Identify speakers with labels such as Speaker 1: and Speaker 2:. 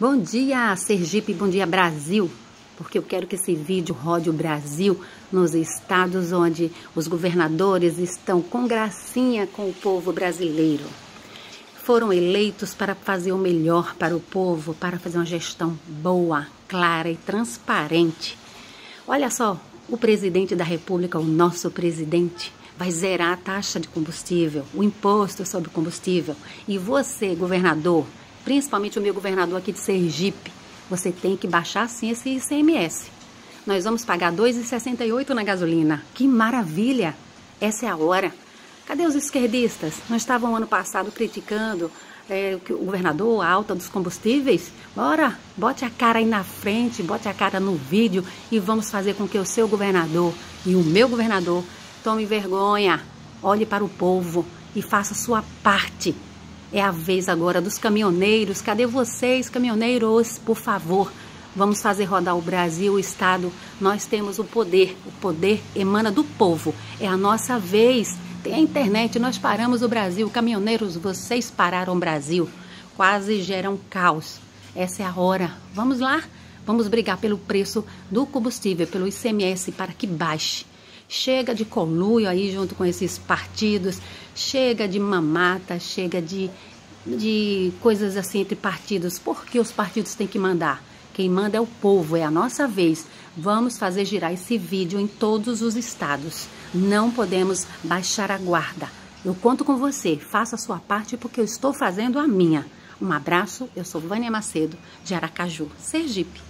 Speaker 1: Bom dia, Sergipe, bom dia, Brasil, porque eu quero que esse vídeo rode o Brasil nos estados onde os governadores estão com gracinha com o povo brasileiro. Foram eleitos para fazer o melhor para o povo, para fazer uma gestão boa, clara e transparente. Olha só, o presidente da República, o nosso presidente, vai zerar a taxa de combustível, o imposto sobre o combustível. E você, governador, principalmente o meu governador aqui de Sergipe, você tem que baixar sim esse ICMS. Nós vamos pagar R$ 2,68 na gasolina. Que maravilha! Essa é a hora. Cadê os esquerdistas? Não estavam ano passado criticando é, o governador, a alta dos combustíveis? Bora, bote a cara aí na frente, bote a cara no vídeo e vamos fazer com que o seu governador e o meu governador tome vergonha, olhe para o povo e faça sua parte é a vez agora dos caminhoneiros. Cadê vocês, caminhoneiros? Por favor, vamos fazer rodar o Brasil, o Estado. Nós temos o poder. O poder emana do povo. É a nossa vez. Tem a internet, nós paramos o Brasil. Caminhoneiros, vocês pararam o Brasil. Quase geram caos. Essa é a hora. Vamos lá? Vamos brigar pelo preço do combustível, pelo ICMS, para que baixe. Chega de conluio aí junto com esses partidos, chega de mamata, chega de, de coisas assim entre partidos. Por que os partidos têm que mandar? Quem manda é o povo, é a nossa vez. Vamos fazer girar esse vídeo em todos os estados. Não podemos baixar a guarda. Eu conto com você. Faça a sua parte porque eu estou fazendo a minha. Um abraço. Eu sou Vânia Macedo, de Aracaju, Sergipe.